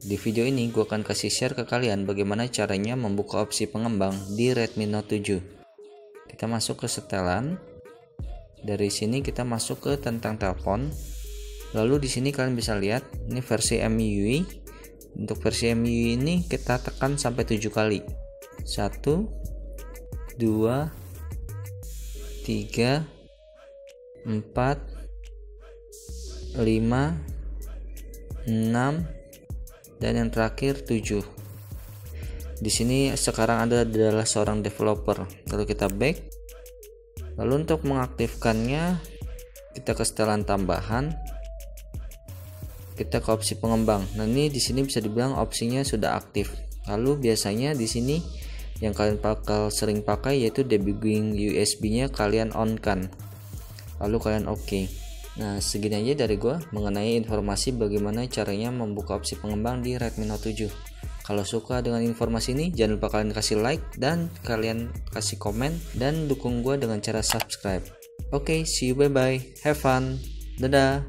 Di video ini gue akan kasih share ke kalian bagaimana caranya membuka opsi pengembang di Redmi Note 7. Kita masuk ke setelan. Dari sini kita masuk ke tentang telepon. Lalu di sini kalian bisa lihat ini versi MIUI. Untuk versi MIUI ini kita tekan sampai 7 kali. 1 2 3 4 5 6 dan yang terakhir 7 di sini sekarang ada adalah seorang developer. Lalu kita back. Lalu untuk mengaktifkannya kita ke setelan tambahan. Kita ke opsi pengembang. Nah ini di sini bisa dibilang opsinya sudah aktif. Lalu biasanya di sini yang kalian bakal sering pakai yaitu debugging USB nya kalian on kan lalu kalian oke. okay. Nah, segini aja dari gue mengenai informasi bagaimana caranya membuka opsi pengembang di Redmi Note 7. Kalau suka dengan informasi ini, jangan lupa kalian kasih like dan kalian kasih komen dan dukung gue dengan cara subscribe. Oke, okay, see you bye bye. Have fun. Dadah.